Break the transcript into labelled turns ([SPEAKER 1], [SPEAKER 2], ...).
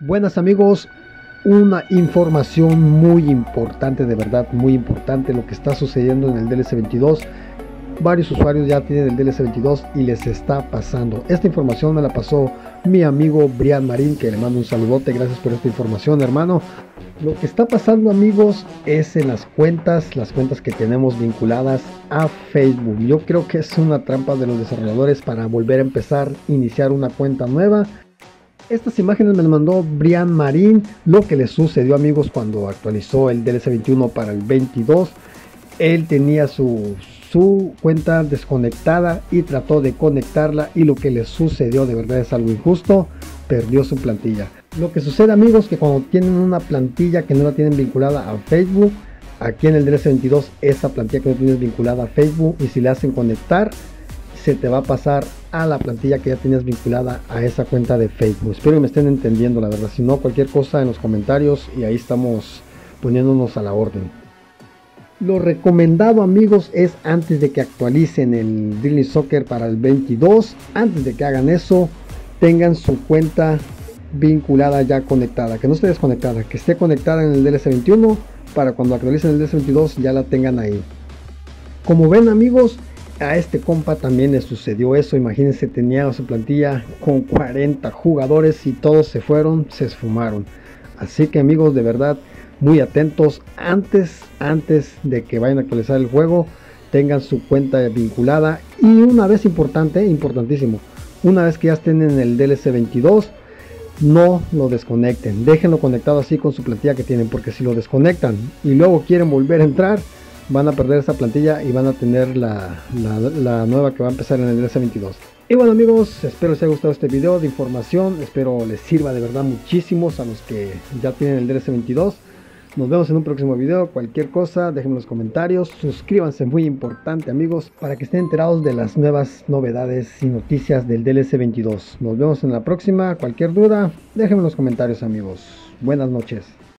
[SPEAKER 1] Buenas amigos, una información muy importante, de verdad muy importante lo que está sucediendo en el DLC 22. Varios usuarios ya tienen el DLC 22 y les está pasando. Esta información me la pasó mi amigo Brian Marín, que le mando un saludote, gracias por esta información hermano. Lo que está pasando amigos es en las cuentas, las cuentas que tenemos vinculadas a Facebook. Yo creo que es una trampa de los desarrolladores para volver a empezar, iniciar una cuenta nueva estas imágenes me las mandó Brian Marín, lo que le sucedió amigos cuando actualizó el DLC 21 para el 22. Él tenía su, su cuenta desconectada y trató de conectarla y lo que le sucedió de verdad es algo injusto, perdió su plantilla. Lo que sucede amigos que cuando tienen una plantilla que no la tienen vinculada a Facebook, aquí en el DLC 22 esa plantilla que no tienes vinculada a Facebook y si le hacen conectar se te va a pasar a la plantilla que ya tenías vinculada a esa cuenta de Facebook. Espero que me estén entendiendo la verdad. Si no, cualquier cosa en los comentarios y ahí estamos poniéndonos a la orden. Lo recomendado amigos es antes de que actualicen el Daily Soccer para el 22, antes de que hagan eso, tengan su cuenta vinculada ya conectada, que no esté desconectada, que esté conectada en el DLC 21 para cuando actualicen el DLC 22 ya la tengan ahí. Como ven amigos, a este compa también le sucedió eso. Imagínense, tenía su plantilla con 40 jugadores y todos se fueron, se esfumaron. Así que amigos, de verdad, muy atentos. Antes, antes de que vayan a actualizar el juego, tengan su cuenta vinculada. Y una vez importante, importantísimo, una vez que ya estén en el DLC 22, no lo desconecten. Déjenlo conectado así con su plantilla que tienen. Porque si lo desconectan y luego quieren volver a entrar, van a perder esta plantilla y van a tener la, nueva que va a empezar en el DLC 22. Y bueno amigos, espero les haya gustado este video de información, espero les sirva de verdad muchísimos a los que ya tienen el DLC 22. Nos vemos en un próximo video, cualquier cosa déjenme en los comentarios, suscríbanse muy importante amigos para que estén enterados de las nuevas novedades y noticias del DLC 22. Nos vemos en la próxima, cualquier duda déjenme en los comentarios amigos. Buenas noches.